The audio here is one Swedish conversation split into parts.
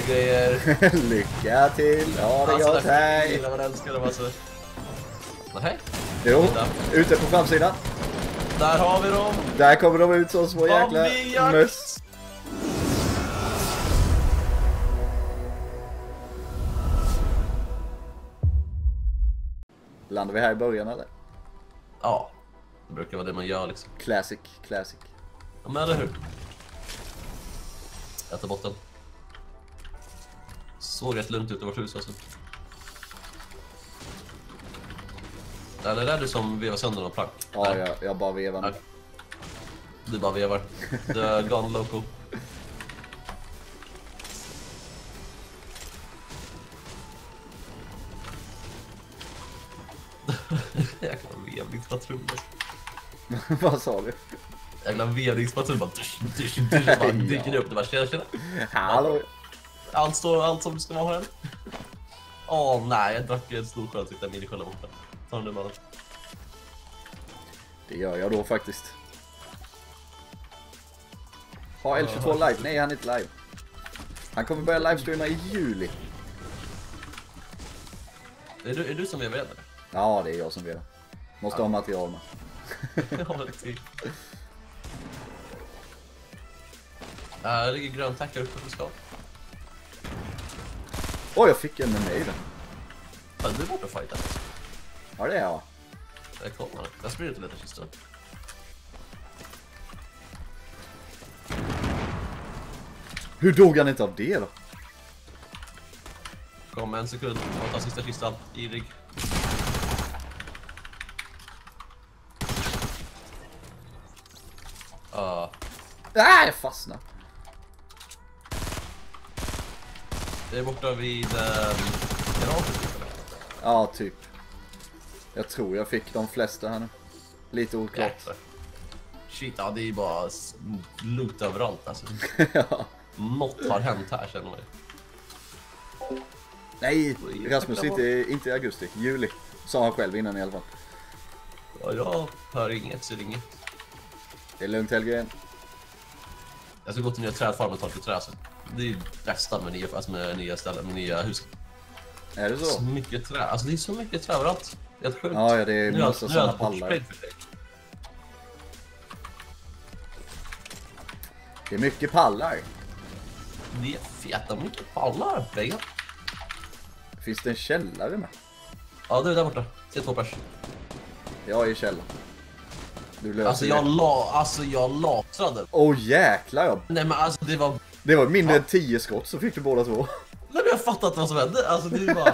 Spännande grejer. Lycka till! Ha det Alltså, gott, hej! gillar man älskar dem alltså. Nej, Jo, Titta. ute på framsidan. där har vi dem. Där kommer de ut som små jäkla möss. Landar vi här i början eller? Ja, det brukar vara det man gör liksom. Classic, classic. Ja, men eller hur? Jag tar bort den. Såg rätt lugnt ut över hus alltså. Är det du som vevar sönder någon plank? Ja, jag, jag bara vevar. Nej. Du bara vevar. Du är gone loco. Jäkla vevningspatrull alltså. Vad sa du? Jävla vevningspatrull bara dyker upp. Det bara tjena tjena. Hallå? Allt står allt som det ska vara här. Åh nej, jag drack en stor skön sitta minisköld borta. Ta den där mannen. Det gör jag då faktiskt. Har L22 live? Nej, han är inte live. Han kommer börja livestreama i juli. Är du, är du som igen eller? Ja, det är jag som vevar. Måste ha material med. Ja, det är Det ligger grön tack här uppe på Oj, jag fick en med mig där. Ja, du är borta och fightar. Ja, det är jag. Jag kollar. Jag sprider till lite kistor. Hur dog han inte av det då? Kom en sekund. Jag tar sista kistan. Ivrig. Ja, Ah, jag fastnade. Det är borta vid äh, garaget. typ? Ja, typ. Jag tror jag fick de flesta här nu. Lite oklart. Jäklar. Shit, ja det är bara s- loot överallt alltså. ja. Något har hänt här känner man ju. Nej, Rasmus, inte, inte i augusti. Juli. Sa han själv innan i alla fall. Ja, jag hör inget, ser inget. Det är lugnt Helgren. Jag ska gå till nya trädfarmen och ta lite trä sen. Det är ju bästa med nya, alltså med nya ställen, med nya hus. Är det Så så? mycket trä, alltså det är så mycket trä överallt. Det helt sjukt. Ja, ja, det är massa jag- jag sådana pallar. Det är mycket pallar. Det är feta mycket pallar, Bengan. Finns det en källare med? Ja, du är där borta. Se två pers. Jag är i källaren. Du löser Alltså jag det. la, alltså jag latrade. Åh jäklar ja. Nej men alltså det var... Det var mindre än 10 skott så fick du båda två. Nej men jag fattar inte vad som hände. Alltså det här var,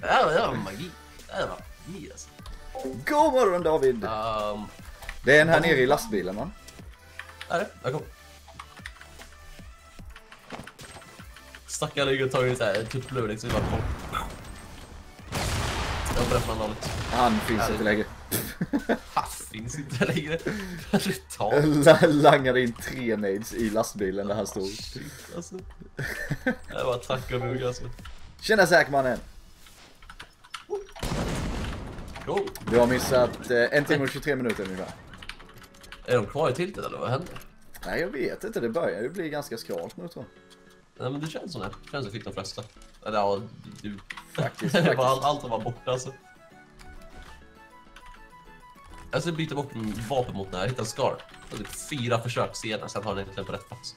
det här var magi. Det här var magi alltså. God morgon David! Um, Det är en här nere i lastbilen va? är det? Jag kom. Stackare ligger och tar ju såhär tupplur liksom. Bara kom. Jag hoppar efter mandalet. Han finns inte längre. Ha, finns inte längre. Langar in tre nades i lastbilen där han stod. Shit alltså. Det var tack och bugg alltså. Tjena säkmannen! Cool. Du har missat eh, en timme och 23 minuter ungefär. Är de kvar i tiltet eller vad händer? Nej jag vet inte, det börjar ju bli ganska skralt nu tror jag. Nej men det känns som det. Det känns som fick de flesta. Eller ja, du. Faktiskt, faktiskt. allt, allt var borta alltså. Jag ska byta bort vapen mot när jag hittar en scar. Och typ fyra försök senare, sen har den egentligen på rätt plats.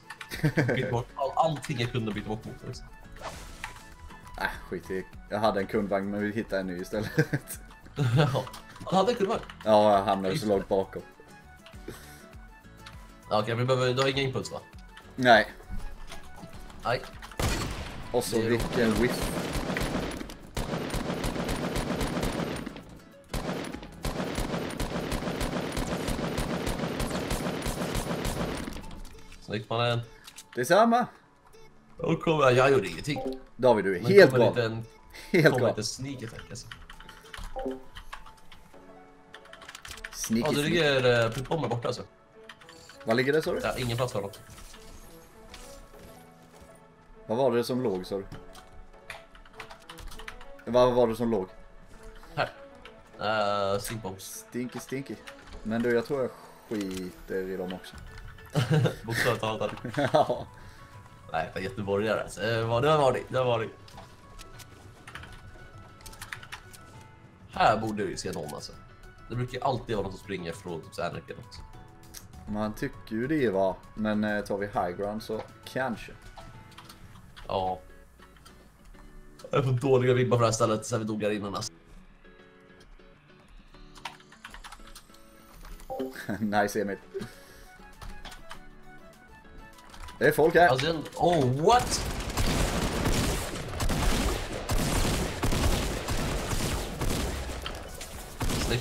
Byta bort all, allting jag kunde byta bort mot. Liksom. Äh, skit i. Jag hade en kundvagn men vi hittade en ny istället. ja, han hade en kundvagn. ja, jag hamnade så långt bakom. Okej, vi behöver, du har ingen impuls va? Nej. Nej. Och så vilken whiff. Snyggt mannen. Detsamma. Och kom, jag, jag gjorde ingenting. David du är Men helt kom en bra. liten, Helt kom en bra. liten sneak attack alltså. Sneaky, Ja, det ligger uh, bomber borta alltså. Vad ligger det sa du? Ja, ingen plats för dem. Vad var det som låg sa du? Vad var det som låg? Här. Uh, stinkbombs. Stinky stinky. Men du jag tror jag skiter i dem också. Bokstavligt talat. ja. Nej, för göteborgare. Så det var det var det. Det var det. Här borde vi se någon alltså. Det brukar alltid vara någon som springer från typ Särnek eller något. Man tycker ju det va. Men eh, tar vi high ground så kanske. Ja. Jag får dåliga vibbar på det här stället sen vi dog här innan alltså. nice Emil. Det är folk här. Alltså, oh what?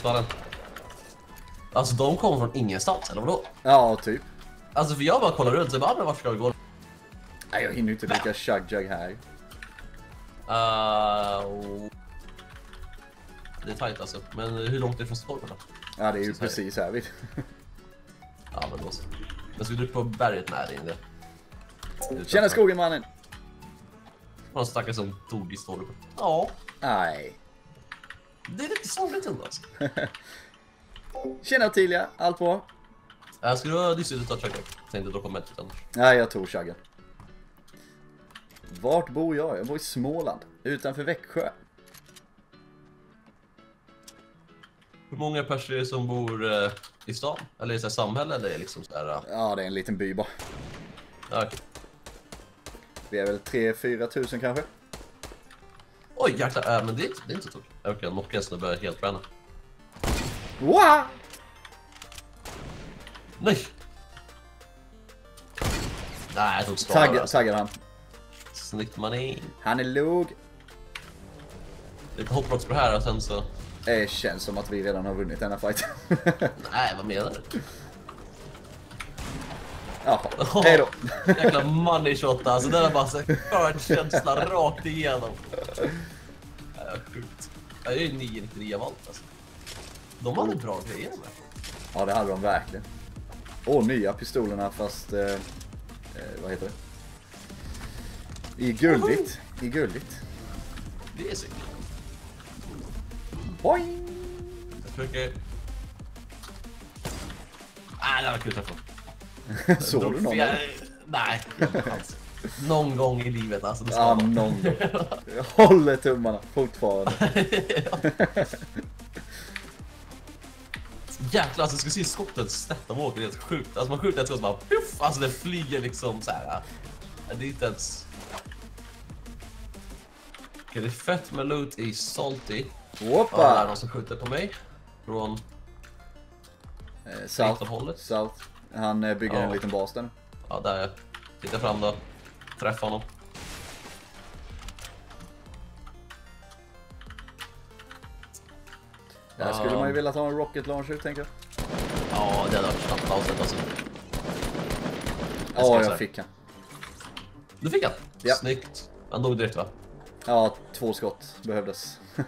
Var den. Alltså de kommer från ingenstans, eller vadå? Ja, typ. Alltså för jag bara kollar runt, så jag bara, "Ah, men vart ska vi gå? Nej, jag hinner inte dricka chug-jug här. Uh, det är tajt alltså, men hur långt är det från stormen då? Ja, det är ju precis här vid. Ja men då så. Men ska du på berget? Nej det är inte. Tjena skogen mannen! Någon stackare som dog i stormen. Ja, Nej. det är lite sorgligt ändå alltså. Tjena Ottilia, allt bra? Äh, ska du ha dissigt att ta check Tänkte droppa med annars. Nej, jag tog chuggen. Vart bor jag? Jag bor i Småland, utanför Växjö. Hur många personer är det som bor eh, i stan? Eller i så här samhälle eller liksom så här... Uh, Ja, det är en liten by bara. ja, okej. Vi är väl 3-4 tusen kanske? Oj jäklar, äh, men det är, det är inte så tokigt. Okej, okay, knocka en snubbe helt random. Wow! Nej! Nej, jag tog. Tagga, taggade han. Snyggt mané. Han är låg. Lite hopplock på det här och sen så... Det känns som att vi redan har vunnit denna fight. Nej, vad menar du? Jaha, hejdå. Jäkla money shot alltså. Den är bara så skör känsla rakt igenom. Ja, sjukt. Jag är ju 999 volt alltså. De hade bra grejer med. Ja, det hade de verkligen. Och nya pistolerna fast... Eh, eh, vad heter det? I guldigt. I guldigt. Det är sick. Boing! Jag försöker... Ah, det var kul träff. Såg du någon? Jag, nej, alls. Någon gång i livet alltså. Det ska Ja, någon gång. Jag håller tummarna fortfarande. Jäklar alltså, jag ska se skottet snett de åker, det är helt sjukt. Alltså man skjuter ett skott och bara puff, alltså det flyger liksom så här. Det är inte ens... Okej, det är fett med loot i Salty. Ja, det är Hoppa! någon som skjuter på mig. Från... Eh, South. hållet. South. Han eh, bygger en Ja. liten bas där. Ja, där är jag. Tittar fram då. Träffa honom. Där skulle man ju vilja ta en rocket launcher tänker jag. Ja, det hade varit snabbt avsett alltså. Ja, jag fick han. Du fick han? Ja. Snyggt. Han dog direkt va? Ja, två skott behövdes.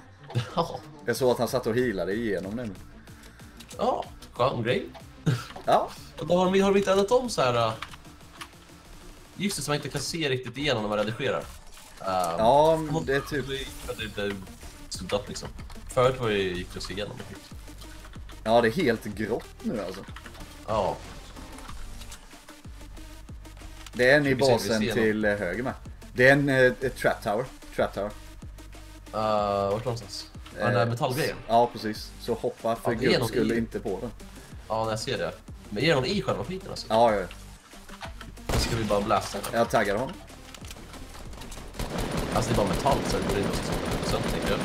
Ja. Jag såg att han satt och healade igenom den. Ja, skön grej. Ja, Och då har de, har de inte ändrat om så här... Just det, som man inte kan se riktigt igenom när man redigerar. Um, ja det är typ... Det är suddat liksom. Förut var det gick det att se igenom. Ja, det är helt grått nu alltså. Ja. Det är en i basen till eh, höger med. Det är en eh, trap tower. Trap tower. Uh, vart någonstans? Ja, den där Eh, metallgrejen? Ja, precis. Så hoppa för Ja, guds skull inte på den. Ja, jag ser det. Men är någon i själva skiten alltså? Ja, ja. Ska vi bara blasta den? Jag taggade honom. Alltså det är bara metall så det går in och sönder tänker jag.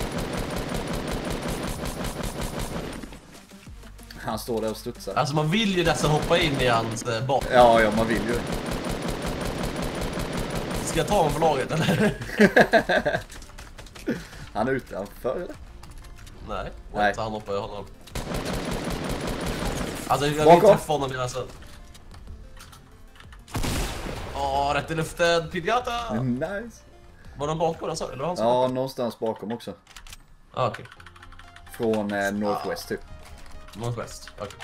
Han står där och studsar. Alltså man vill ju nästan hoppa in i hans eh, bak. Ja, ja, man vill ju. Ska jag ta honom på laget eller? Han är utanför eller? Nej, Nej. Han hoppar jag honom. Alltså jag vill Bakom. träffa honom men alltså. Åh, rätt i luften, Pidgata! Nice. Var de bakom den sa? Eller var han som Ja, någonstans bakom också. Ah, okej. Från eh, Northwest typ. Northwest. Okej.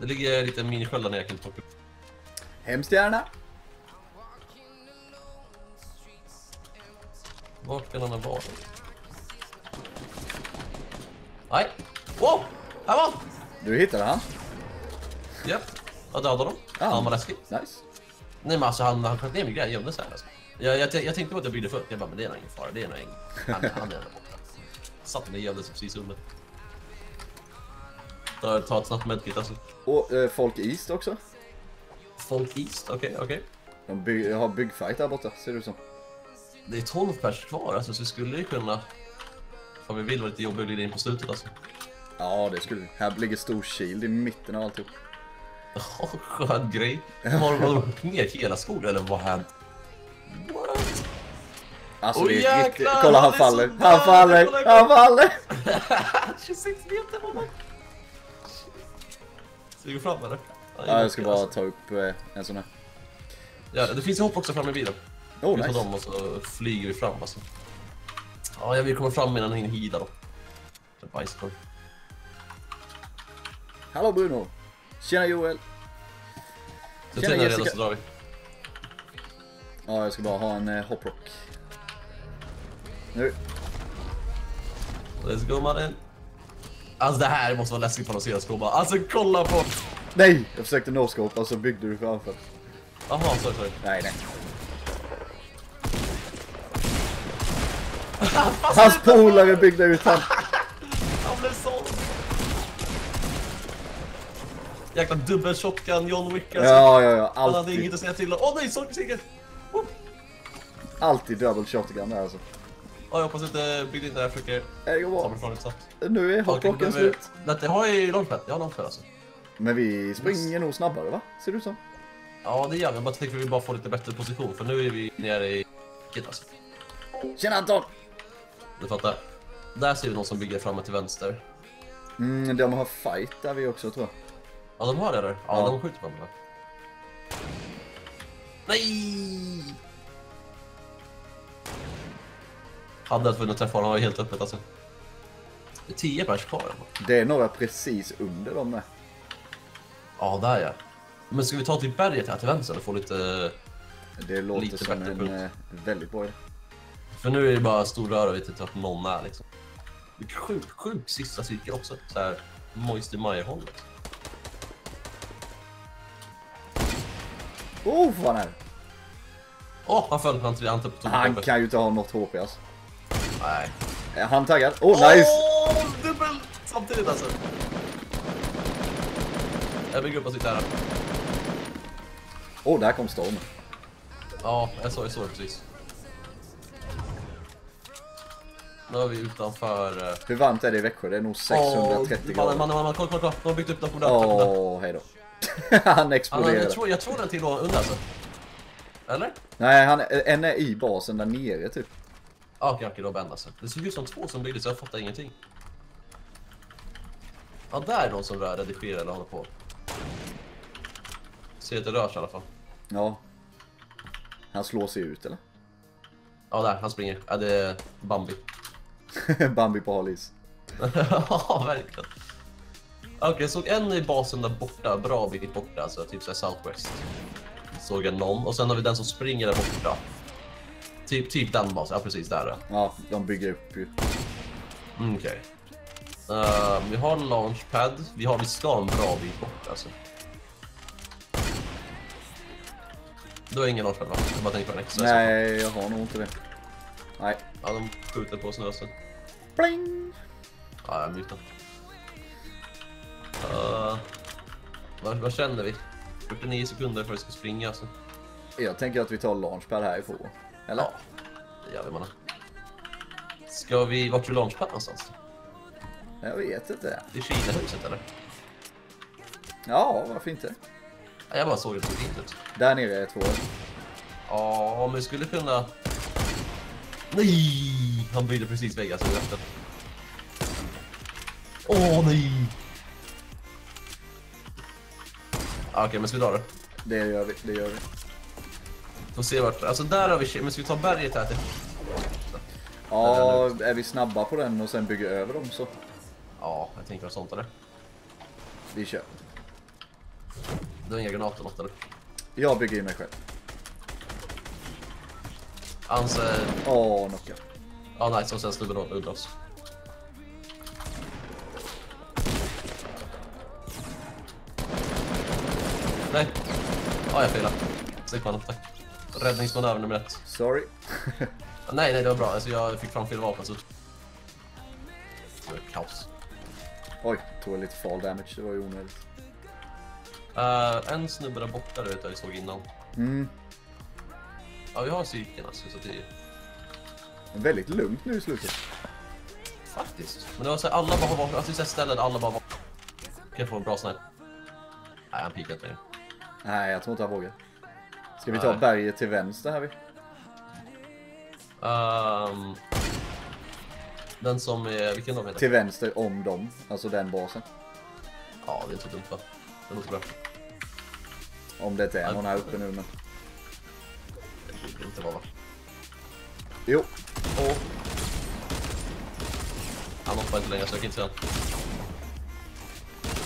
Det ligger lite minisköld där nere jag kan plocka upp. Hemskt gärna. Vart kan han ha varit? Nej! Wow! Här var han! Du hittade han. Japp. Jag dödade honom. Ja. Han var läskig. Nice. Nej men alltså han, han sköt ner min grej, gömde sig här alltså. Jag, jag, jag tänkte på att jag byggde förut, jag bara men det är nog ingen fara, det är nog ingen. Han, han är där borta. Satt den och gömde sig precis under. Ta, ta ett snabbt medkit alltså. Och eh, folk East också. Folk East, okej okej. De by har byggfight där borta, ser ut som. Det är 12 pers kvar alltså, så vi skulle ju kunna... Fan vi vill vara lite jobbiga och glida in på slutet alltså. Ja, det skulle vi. Här ligger stor shield i mitten av alltihop. Oh, skön grej. Har de huggit ner hela skogen eller vad hänt? What? Alltså Åh, det är riktigt... Kolla han han faller, han faller, kolla, kolla. han faller! 26 meter var man. Ska gå fram eller? Ja, jag ska bara ta upp eh, en sån här. Ja, det finns hopp också fram i bilen. Oh, vi tar nice. dem och så flyger vi fram alltså. Ja, jag vill komma fram innan han hinner hida då. Det är Bajskorv. Hallå Bruno! Tjena Joel! Så Tjena, Jessica. så drar vi. Ja, jag ska bara ha en eh, hoprock. Nu. Let's go mannen. Alltså det här måste vara läskigt på något senaste bara. Alltså kolla på... Nej! Jag försökte no-scope och så byggde du framför. Jaha, sorry sorry. Nej, nej. Hans polare byggde ut. Han Jäkla dubbel shotgun John Wick alltså. Ja, ja, ja. Han hade inget Alltid, att säga till. Åh nej, sorry Sigge! Oh. alltid shotgun där alltså. Ja, jag hoppas inte byggde in det här försöker Det går ta bra. mig från det snabbt. Nu är hoprocken slut. Det har jag ju launchpad, jag har launchpad alltså. Men vi springer nog snabbare va? Ser ut som. Ja det gör vi, jag bara tänker att vi bara får lite bättre position för nu är vi nere i kit alltså. Tjena Anton! Du fattar. Där ser vi någon som bygger framme till vänster. Mm, de har fight där vi också tror jag. Ja de har det där. Ja, Ja. de skjuter på mig. Nej! Hade jag vunnit träffa honom, var helt öppet alltså. Det är 10 pers kvar. Det är några precis under dem där. Ja, där ja. Men ska vi ta till berget här till vänster och få lite... Det låter Lite som en punkt. eh, väldigt bra idé. För nu är det bara stor röra och vi vet inte vart någon är liksom. Sjuk, sjuk sista cirkel också. Så här Moisty Meyer-hållet. Oh, vad är det? Åh, han föll. Han han på Han kan ju inte ha något HP alltså. Nej. Är han taggad? Oh, nice! Åh, dubbel! Samtidigt alltså. Jag bygger upp och sitter här. Oh, där kom stormen. Ja, jag såg, jag såg precis. Nu är vi utanför... eh, Hur varmt är det i Växjö? Det är nog 630 Åh, grader. Mannen, mannen, mannen, kolla, kolla, kolla. De har byggt upp den på där. Åh, Oh. hej då. han Han, exploderade. jag, tror, jag tror den till låg under alltså. Eller? Nej, han, en är i basen där nere typ. Ja, okej, okej, då bända alltså. Det såg ut som två som byggde så jag fattar ingenting. Ja, där är någon som rör, redigerar eller håller på. Ser att det rör sig i alla fall. Ja. Han slår sig ut eller? Ja, där, han springer. Ja, det är Bambi. Bambi på hal is. ja, verkligen. Okej, jag såg en i basen där borta, bra bit borta, alltså typ såhär southwest. Såg jag någon, och sen har vi den som springer där borta. Typ, typ den basen, ja precis där. ja. De bygger upp ju. Mm, Okej. Eh, vi har launchpad, vi har, vi ska en bra bit bort alltså. Du har ingen launchpad va? Jag bara tänker på en extra. Nej, jag har nog inte det. Nej. Ja, de skjuter på snösen. Pling! Ja, jag mutar. Uh, vad, vad känner vi? 49 sekunder för att vi ska springa alltså. Jag tänker att vi tar launchpad härifrån. Eller? Ja, det gör vi mannen. Ska vi, vart är launchpad någonstans? Jag vet inte. I Kilahuset eller? Ja, varför inte? Ja, Jag bara såg det så fint ut. Där nere är två. Ja, om vi skulle kunna... Nej! Han byggde precis vägg alltså i öppet. Åh nej! Ja, Okej, men ska vi dra det? Det gör vi, det gör vi. Får se vart... Alltså där har vi... Men ska vi ta berget här till? Ja, är vi snabba på den och sen bygger över dem så Ja, jag tänker något sånt eller? vi kör. Du har inga granater något eller? Jag bygger in mig själv. Hans... eh, Åh, knocka. Ja, nice. Och sen snubben under oss. Nej. Ja, jag felade. Stick mannen, tack. Räddningsmanöver nummer ett. Sorry. Nej, nej, det var bra. Alltså, jag fick fram fel vapen så... Det var kaos. Oj, tog lite fall damage. Det var ju onödigt. Uh, en snubbe där borta du vet jag såg innan. Mm. Ja, vi har cykeln alltså, så det är Väldigt lugnt nu i slutet. faktiskt. Men det var så här, alla bara har vapen. Alltså, det är ställen där alla bara vapen. Kan jag få en bra snipe? Nej, han pikar inte längre. Nej, jag tror inte han vågar. Ska vi ta Nej. berget till vänster här vi? Um, den som är... Vilken de heter? Till vänster om dem. Alltså den basen. Ja, det är inte dumt va? Det låter bra. Om det inte är någon här uppe nu men. Det inte vara va? Jo, Åh. Han hoppar inte längre så jag kan inte se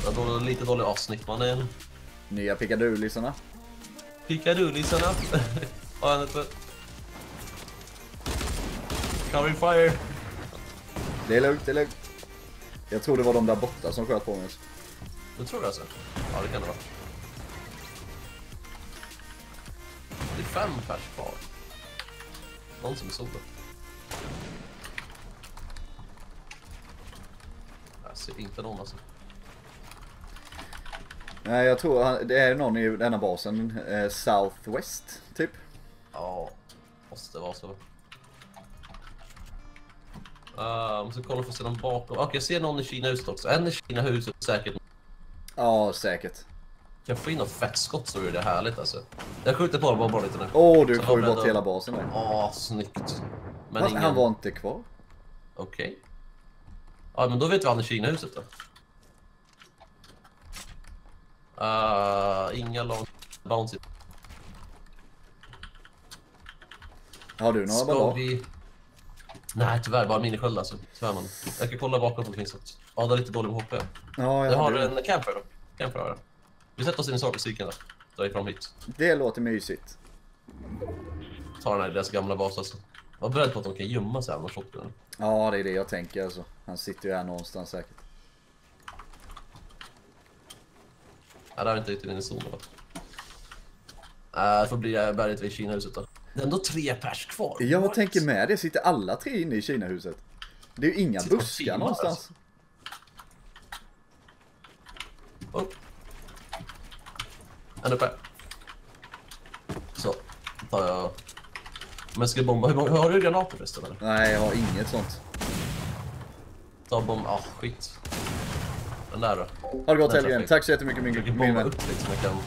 har dålig- lite dålig avsnitt mannen. Nya pickadulisarna. Pickadullisarna. Har han inte... Covering fire. Det är lugnt, det är lugnt. Jag tror det var de där borta som sköt på mig. Du tror det alltså? Ja, det kan det vara. Det är fem pers kvar. Någon som är solo. Jag ser inte någon alltså. Nej, jag tror han- det är någon i denna basen. Eh, Southwest, typ. Ja, måste vara så. Uh, måste kolla för sidan bakom. Okej, jag ser någon i Kina-huset också. En i Kina-huset säkert. Ja, säkert. Kan jag få in något fett skott så är det härligt alltså. Jag skjuter på dem bara lite nu. Åh, du Så får ju bort hela att- basen där. Åh, snyggt. Men Fast ingen... Han var inte kvar. Okej. Ja, men då vet vi han i Kina-huset då. Uh, inga lång... Bouncy. Har du några ballong? vi... Nej, tyvärr. Bara minisköld alltså. Tyvärr man. Jag kan kolla bakom om det finns något. Det är lite dålig med HP. Ja, Jag jag har hade... en camper då. Camper har jag. Vi sätter oss in i sakmusiken där. Drar ifrån hit. Det låter mysigt. Tar den här deras gamla bas alltså. Var beredd på att de kan gömma sig här med shotgunen. Ja, det är det jag tänker alltså. Han sitter ju här någonstans säkert. Nej, där är inte riktigt inne i zonen? Nej, det får bli äh, berget vid Kina-huset då. Det är ändå tre pers kvar. Jag What? tänker med det. Sitter alla tre inne i Kina-huset? Det är ju inga Sitter buskar filmar, någonstans. Oh. En uppe. Så. tar jag... Men ska bomba? Hur många, har du granater förresten eller? Nej, jag har inget sånt. Ta bomb... Ah, skit. Den där då. Har det Där helgen? Tack så jättemycket min, min vän. upp lite så jag kan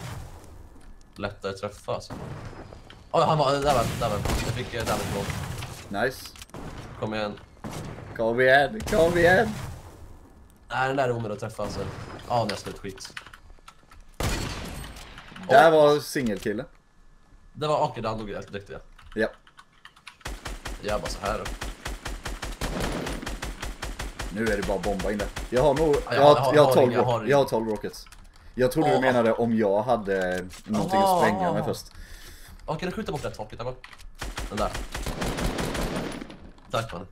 lättare träffa alltså. Oj, han var... Där var där var Jag fick uh, damage roll. Nice. Kom igen. Kom igen, kom igen. Nej, den där är omöjlig att träffa alltså. Ja, ah, nästa skit. Där var singelkille. Det var Aker, han dog direkt ja. Ja. Jag bara så här då. Nu är det bara bomba in där. Jag har nog... Ja, Jag har, jag har- jag har, har 12, inga- jag har- jag har 12 rockets. Jag trodde du Ja. menade om jag hade någonting att spränga med först. Ja, kan du skjuta bort det taket där? Den där. Tack man.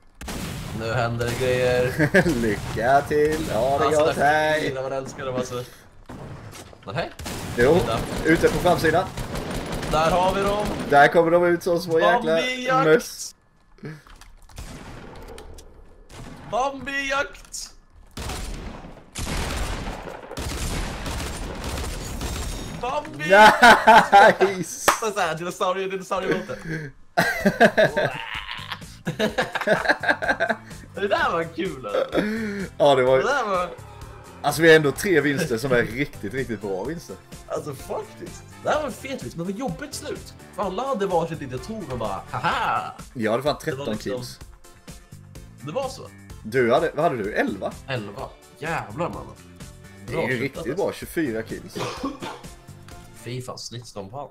Nu händer det grejer. Lycka till! Ha det Alltså, gott, hej! man älskar dem alltså. Nej, Jo, Där. ute på framsidan. där har vi dem. Där kommer de ut som små jäkla möss. Bambi-jakt! Bambi! Nice! Så så här, dinosaurier, dinosaurielåten. det där var kul alltså. Ja, det Det var... där var... Alltså vi har ändå tre vinster som är riktigt, riktigt bra vinster. Alltså faktiskt. Det här var en fet vinst, men det var jobbigt slut. För alla hade varsitt litet torn och bara haha. Jag hade fan Det var 13 liksom- kills. Det var så. Du hade, vad hade du? 11? 11. Jävlar mannen. Det är ju riktigt alltså. bra, 24 kills. Fy fan, snitt som fan.